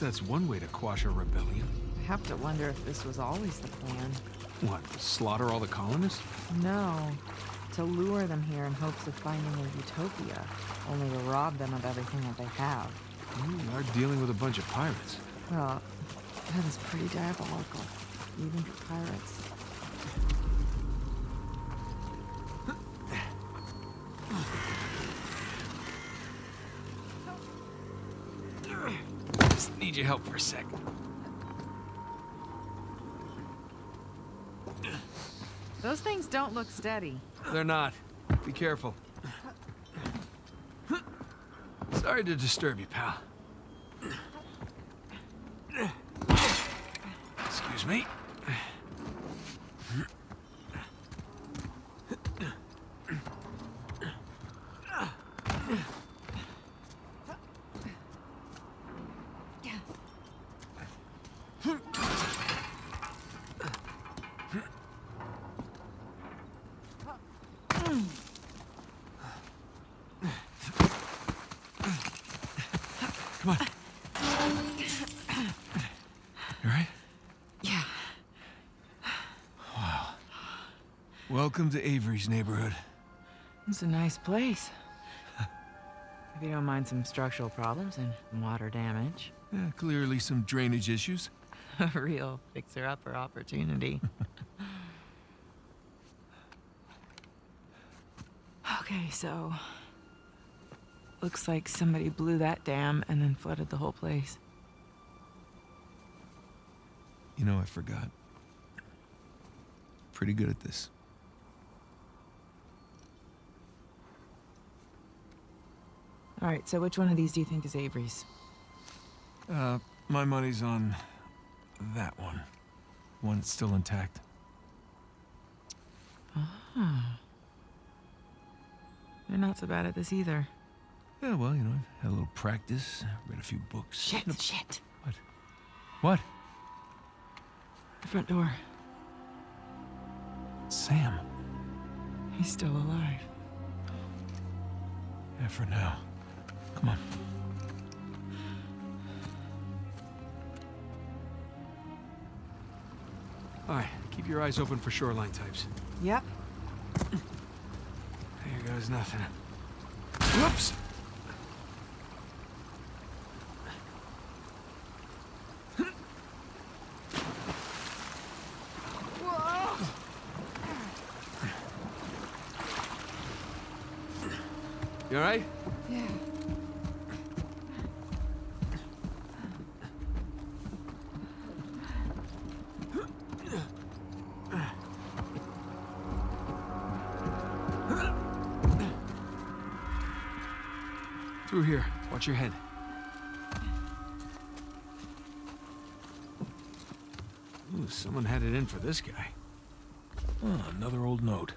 that's one way to quash a rebellion. I have to wonder if this was always the plan. What, slaughter all the colonists? No. To lure them here in hopes of finding a utopia, only to rob them of everything that they have. Hmm, you are dealing with a bunch of pirates. Well, that is pretty diabolical, even for pirates. Just need your help for a sec. Those things don't look steady. They're not. Be careful. Sorry to disturb you, pal. Excuse me. Come on. You alright? Yeah. Welcome to Avery's neighborhood. It's a nice place. if you don't mind some structural problems and water damage. Yeah, clearly some drainage issues. A real fixer-upper opportunity. okay, so... Looks like somebody blew that dam and then flooded the whole place. You know, I forgot. Pretty good at this. All right, so which one of these do you think is Avery's? Uh, my money's on that one. One that's still intact. Ah. You're not so bad at this either. Yeah, well, you know, I've had a little practice, read a few books. Shit, shit. What? What? The front door. Sam. He's still alive. Yeah, for now. Come on. All right, keep your eyes open for shoreline types. Yep. There goes nothing. Whoops! You all right? Yeah. Watch your head. Ooh, someone had it in for this guy. Oh, another old note.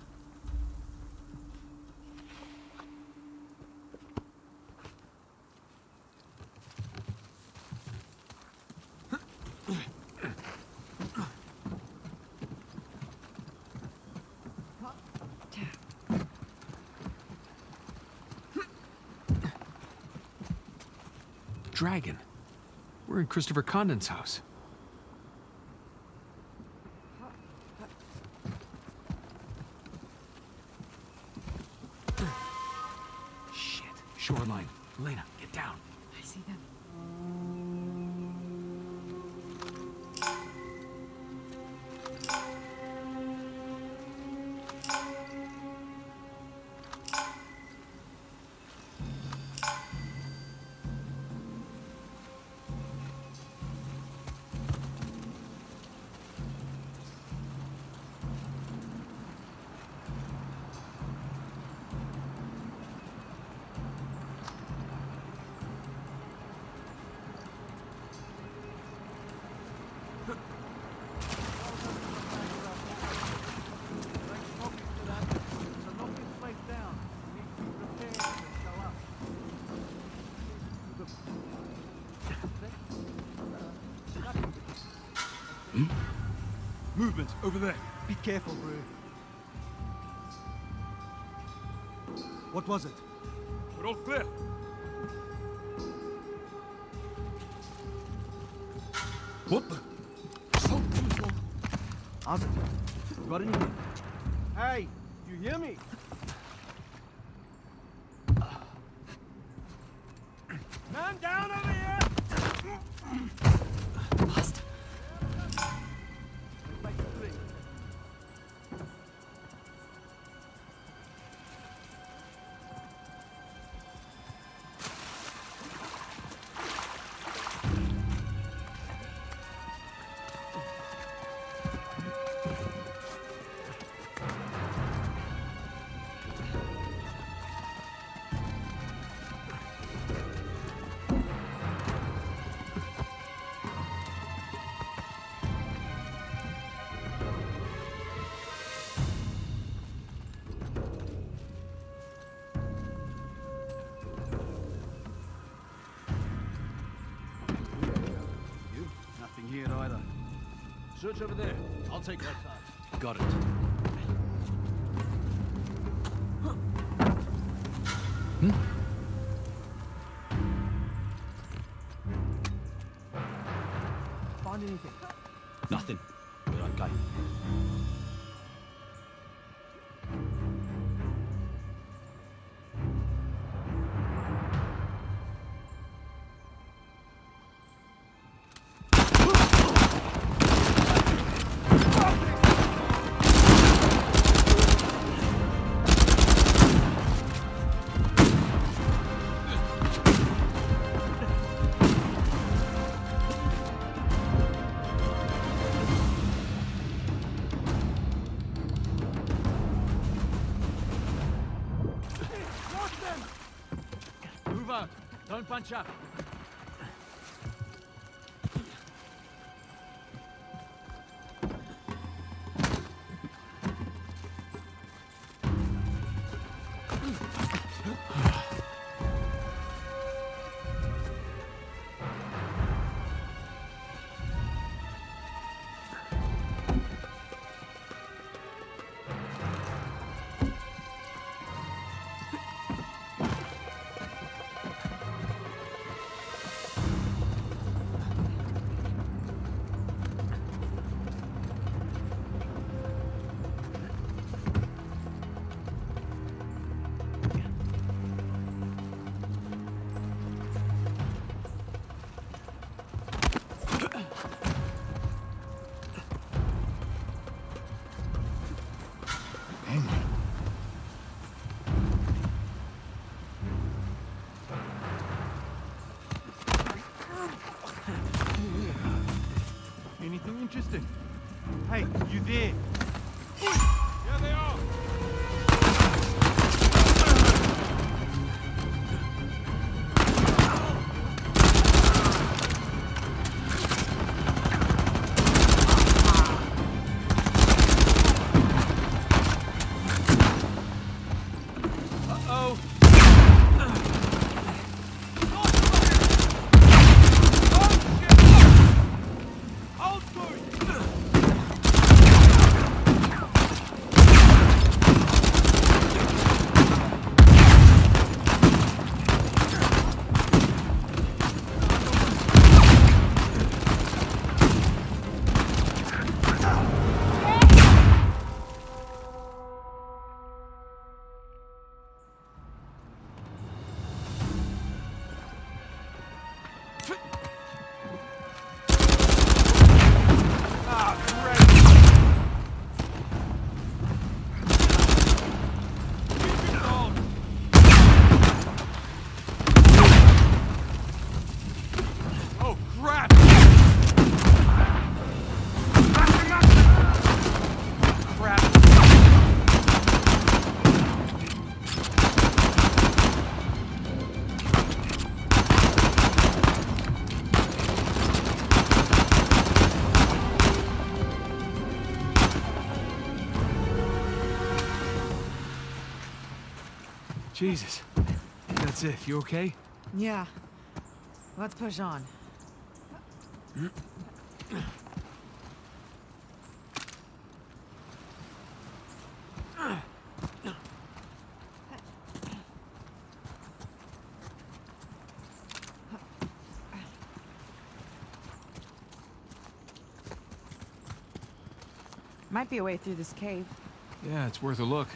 Dragon. We're in Christopher Condent's house. Shit. Shoreline. Elena, get down. I see them. Over there. Be careful, bro. What was it? We're all clear. What the? Arthur, got anything? Hey, you hear me? Man down over here! Here either. Search over there. I'll take that side. Got it. Find Don't up. You okay? Yeah. Let's push on. Might be a way through this cave. Yeah, it's worth a look.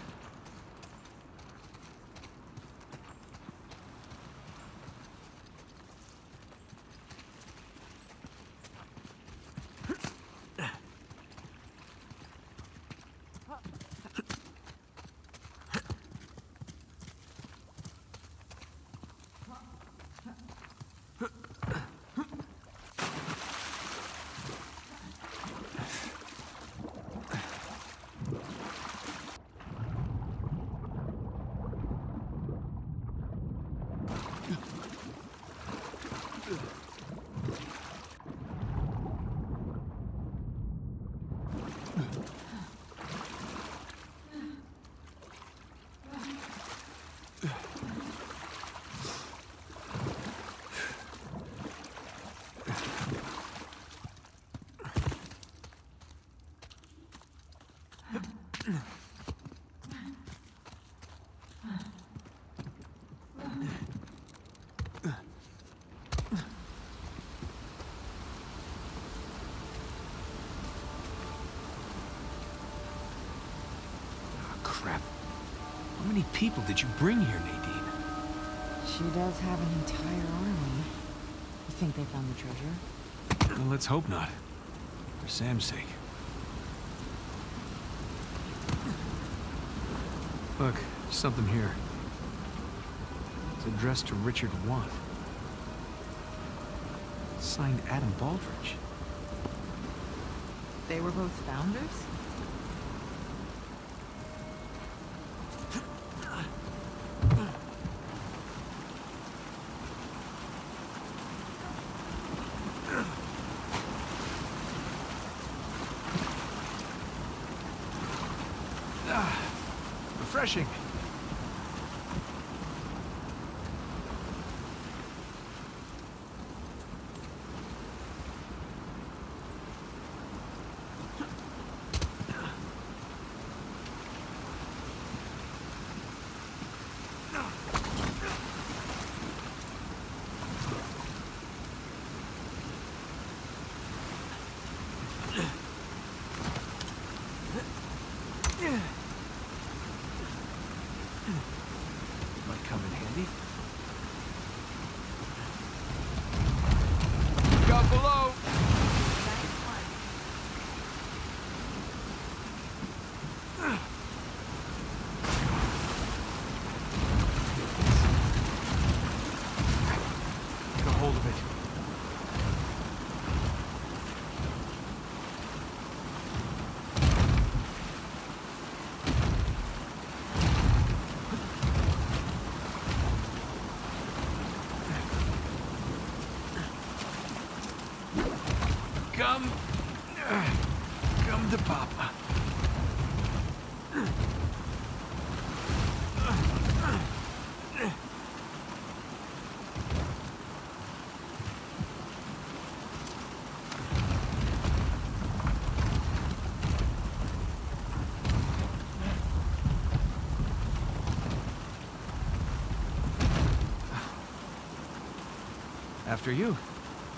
Crap. How many people did you bring here, Nadine? She does have an entire army. You think they found the treasure? Well, let's hope not. For Sam's sake. Look, something here. It's addressed to Richard Want. Signed Adam Baldridge. They were both founders? After you.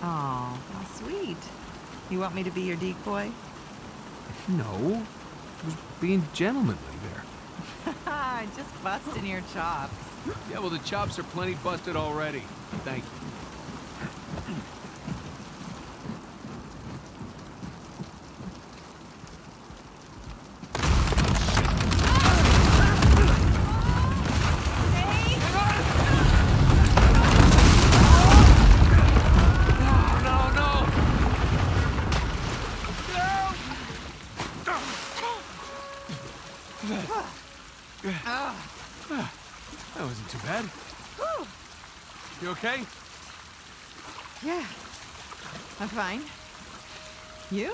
Oh, how sweet. You want me to be your decoy? No. I was being gentlemanly there. Just busting your chops. Yeah, well, the chops are plenty busted already. Thank you. I'm fine. You?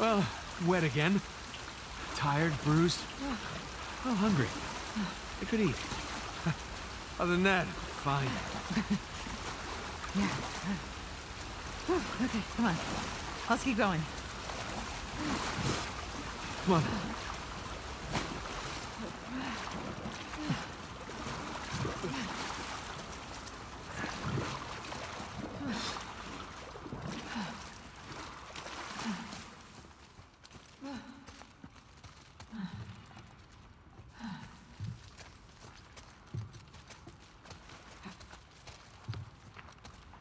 Well, wet again. Tired, bruised. Well, hungry. I could eat. Other than that, fine. Whew, okay, come on. Let's keep going. Come on.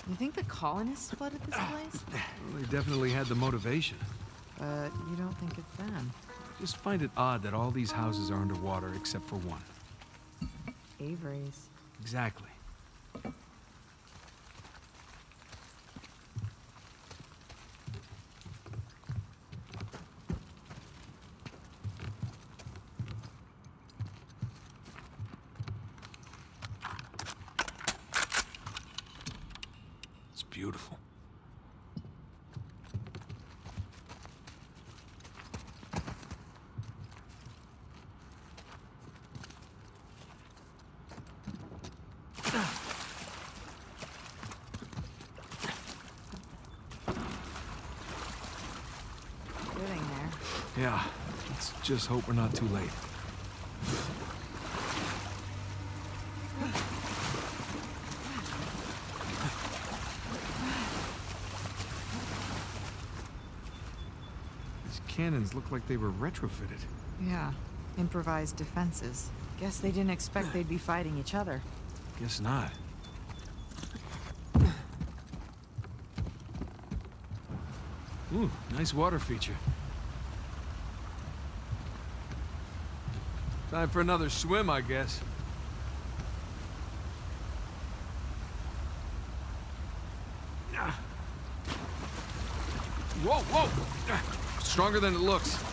You think the colonists flooded this place? Well, they definitely had the motivation. You don't think it's them. Just find it odd that all these houses are underwater except for one. Avery's. Exactly. It's beautiful. Getting there. Yeah, let's just hope we're not too late. These cannons look like they were retrofitted. Yeah. Improvised defenses. Guess they didn't expect they'd be fighting each other. Guess not. Ooh, nice water feature. Time for another swim, I guess. Whoa, whoa! Stronger than it looks.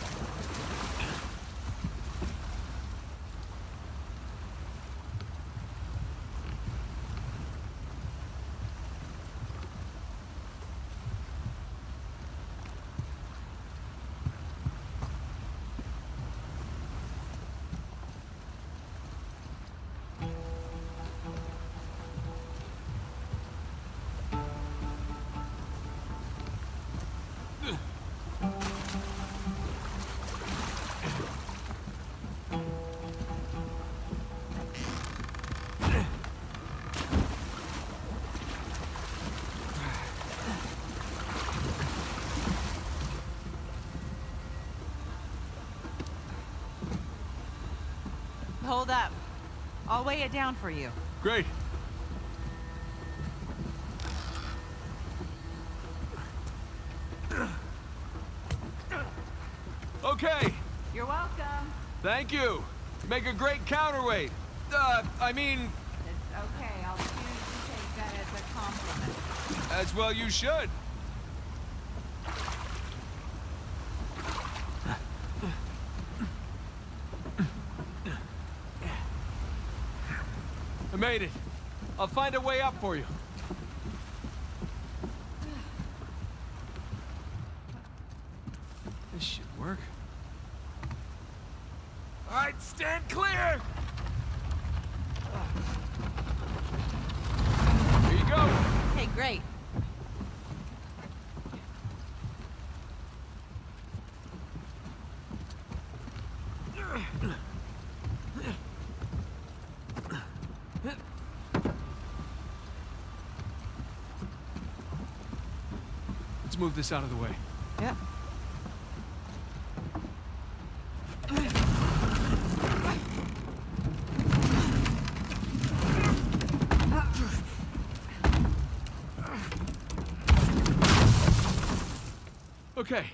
Hold up. I'll weigh it down for you. Great. Okay, You're welcome. thank you. Make a great counterweight. Uh, I mean, It's okay. I'll choose to take that as a compliment. as well you should. I made it. I'll find a way up for you. This should work. All right, stand clear! Here you go. Hey, great. Let's move this out of the way. Yep. Okay.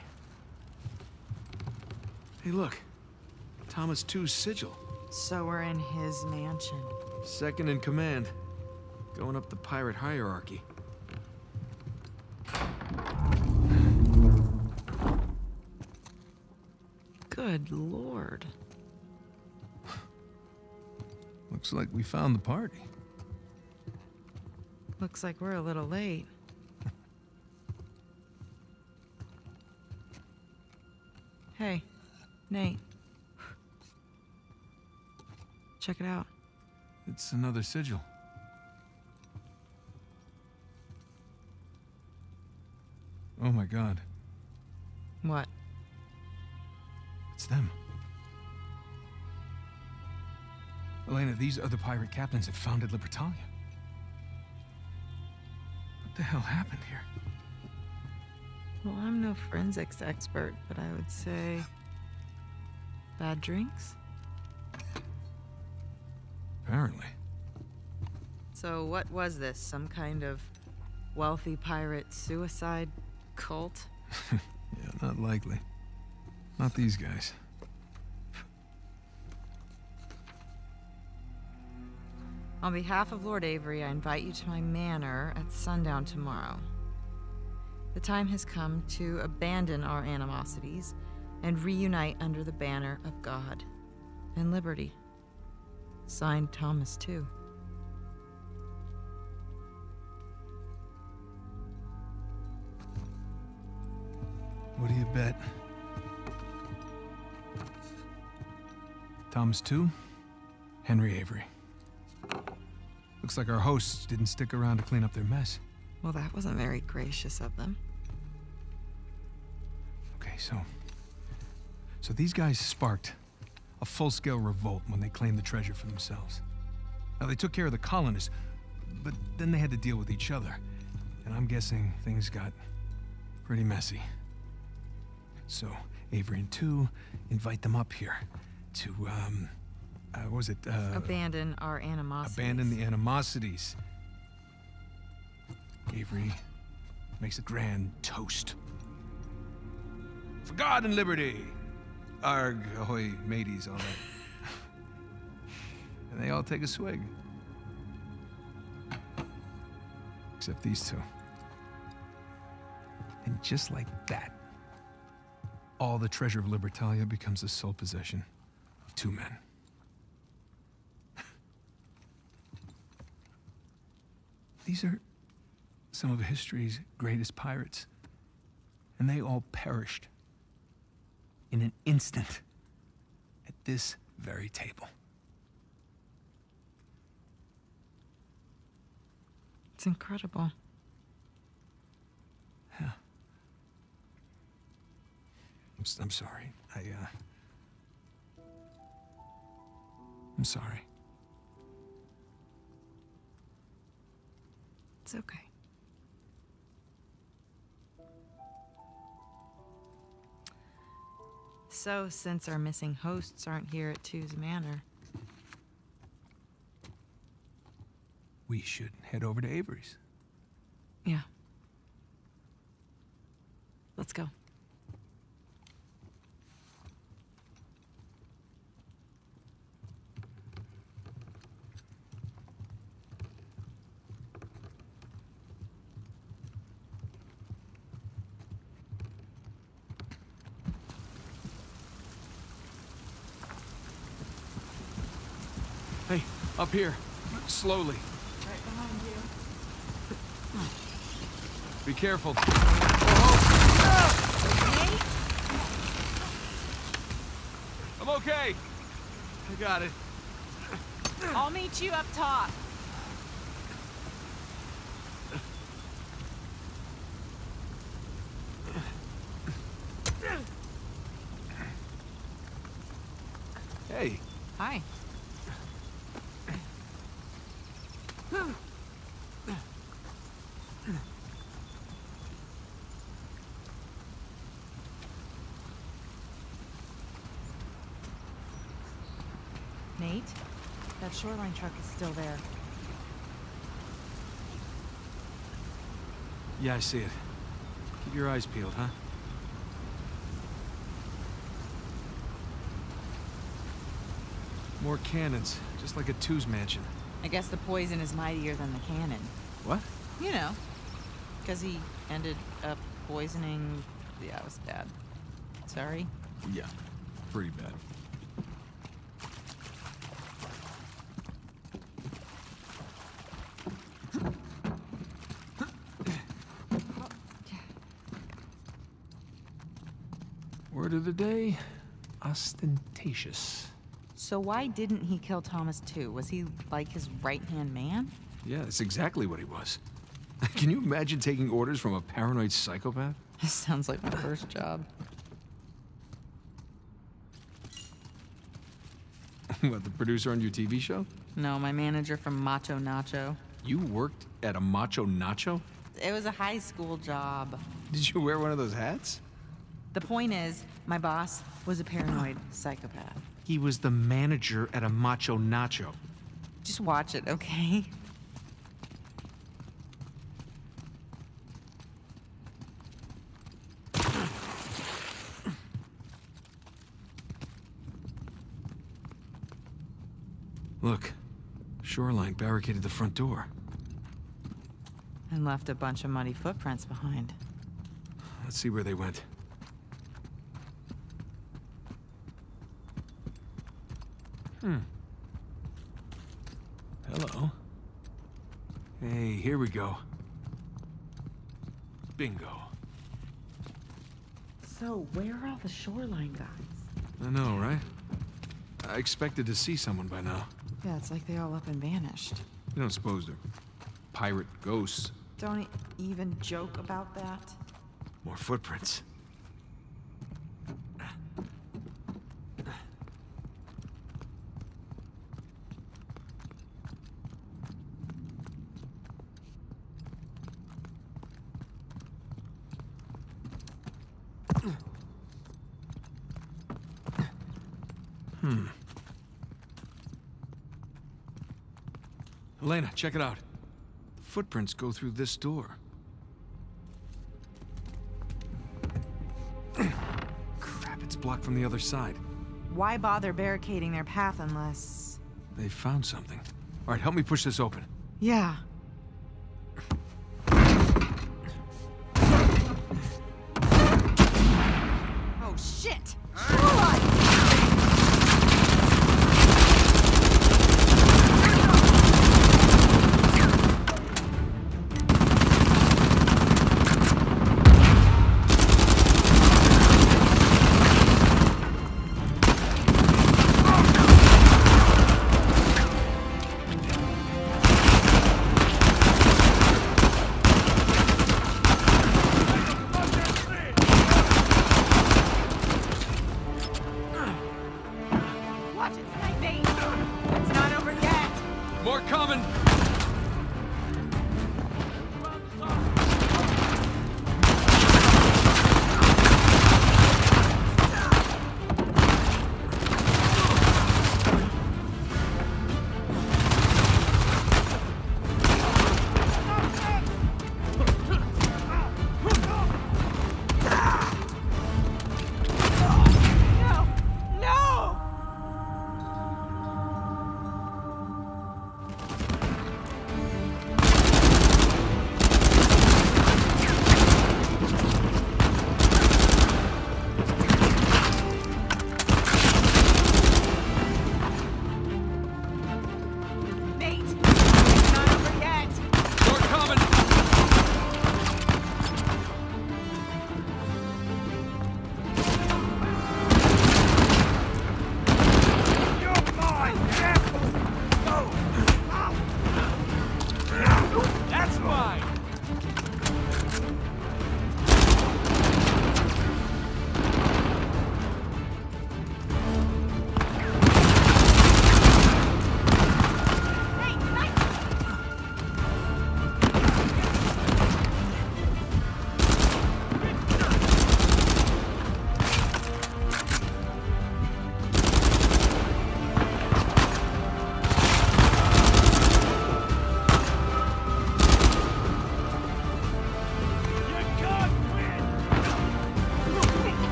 Hey, look. Thomas Tew's sigil. So we're in his mansion. Second in command. Going up the pirate hierarchy. Good lord. Looks like we found the party. Looks like we're a little late. hey, Nate. Check it out. It's another sigil. Oh my god. Elena, these the pirate captains that founded Libertalia. What the hell happened here? Well, I'm no forensics expert, but I would say. Bad drinks? Apparently. So, what was this? Some kind of wealthy pirate suicide cult. Yeah, not likely. Not these guys. On behalf of Lord Avery, I invite you to my manor at sundown tomorrow. The time has come to abandon our animosities and reunite under the banner of God and liberty. Signed Thomas Tew. What do you bet? Thomas Tew, Henry Avery. Looks like our hosts didn't stick around to clean up their mess. Well, that wasn't very gracious of them. Okay, so. So these guys sparked a full scale revolt when they claimed the treasure for themselves. Now, they took care of the colonists, but then they had to deal with each other. And I'm guessing things got pretty messy. So, Avery and Tew invite them up here to, um. Uh, what was it? Uh, Abandon our animosities. abandon the animosities. Avery makes a grand toast. For God and liberty! Arg, ahoy, mateys, all that. and they all take a swig. Except these two. And just like that, all the treasure of Libertalia becomes the sole possession of two men. These are some of history's greatest pirates. And they all perished in an instant at this very table. It's incredible. Yeah. I'm, I'm sorry. I, uh. I'm sorry. It's okay. So, since our missing hosts aren't here at Tew's Manor, We should head over to Avery's. yeah. Let's go. Hey, up here. Slowly. Right behind you. Be careful. I'm okay. I got it. I'll meet you up top. Hey, Hi. Nate, that shoreline truck is still there. Yeah, I see it. Keep your eyes peeled, huh? More cannons, just like a Tew's mansion. I guess the poison is mightier than the cannon. What? You know, because he ended up poisoning. Yeah, it was bad. Sorry. Yeah, pretty bad. Of the day ostentatious. So why didn't he kill Thomas Tew? Was he like his right hand man? Yeah, that's exactly what he was. Can you imagine taking orders from a paranoid psychopath? This sounds like my first job. what, the producer on your TV show? No, my manager from Macho Nacho. You worked at a Macho Nacho? It was a high school job. Did you wear one of those hats? The point is, my boss was a paranoid psychopath. He was the manager at a Macho Nacho. Just watch it, okay? Look, Shoreline barricaded the front door. And left a bunch of muddy footprints behind. Let's see where they went. Hmm. Hello. Hey, here we go. Bingo. So, where are all the shoreline guys? I know, right? I expected to see someone by now. Yeah, it's like they all up and vanished. You don't suppose they're pirate ghosts? Don't e- even joke about that. More footprints. Hmm. Elena, check it out. The footprints go through this door. Crap, it's blocked from the other side. Why bother barricading their path unless. They found something. All right, help me push this open. Yeah.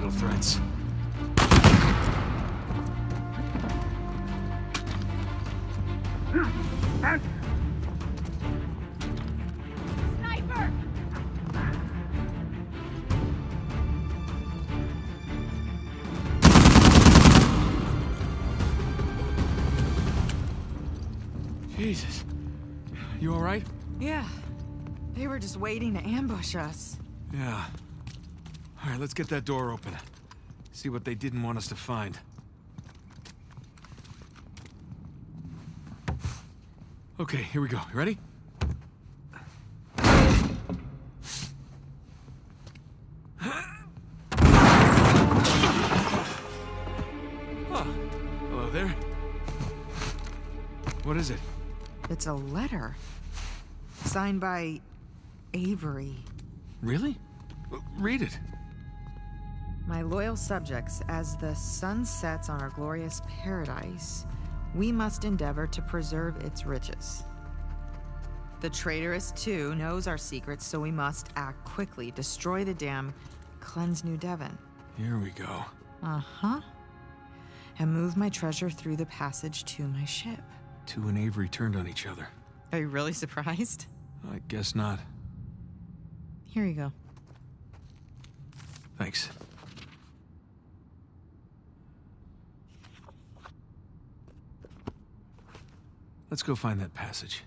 I love idle threats. Sniper! Jesus. You all right? Yeah. They were just waiting to ambush us. Yeah. All right, let's get that door open. See what they didn't want us to find. Okay, here we go. You ready? Oh, hello there. What is it? It's a letter. Signed by Avery. Really? Read it. My loyal subjects, as the sun sets on our glorious paradise, we must endeavor to preserve its riches. The traitorous Tew knows our secrets, so we must act quickly, destroy the dam, cleanse New Devon. Here we go. Uh huh. And move my treasure through the passage to my ship. Tew and Avery turned on each other. Are you really surprised? I guess not. Here you go. Thanks. Let's go find that passage.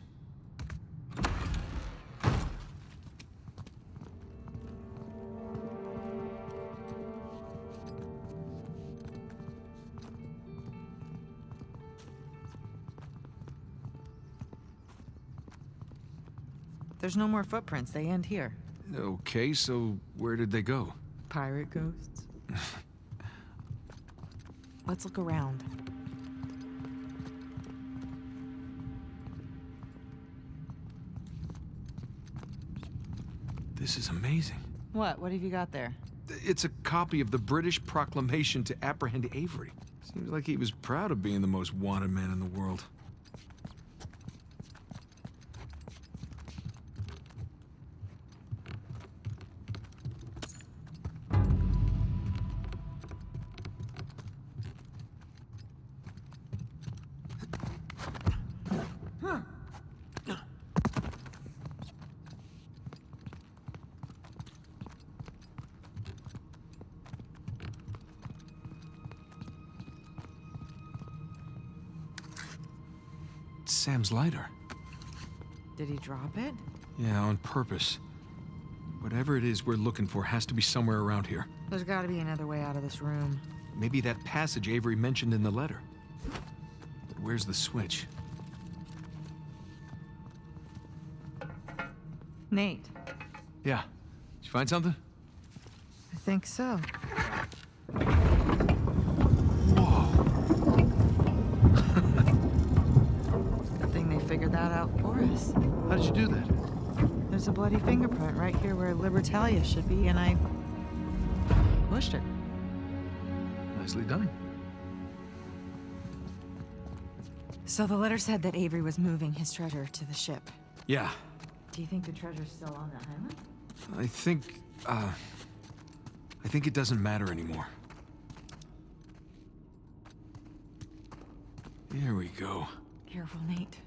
There's no more footprints. They end here. Okay, so where did they go? Pirate ghosts. Let's look around. This is amazing. What? What have you got there? It's a copy of the British proclamation to apprehend Avery. Seems like he was proud of being the most wanted man in the world. Lighter. Did he drop it? Yeah, on purpose. Whatever it is we're looking for has to be somewhere around here. There's gotta be another way out of this room. Maybe that passage Avery mentioned in the letter. But where's the switch? Nate. Yeah. Did you find something? I think so. Out for us. How did you do that? There's a bloody fingerprint right here where Libertalia should be, and I pushed it. Nicely done. So the letter said that Avery was moving his treasure to the ship. Yeah. Do you think the treasure's still on that island? I think, uh... I think it doesn't matter anymore. Here we go. Careful, Nate.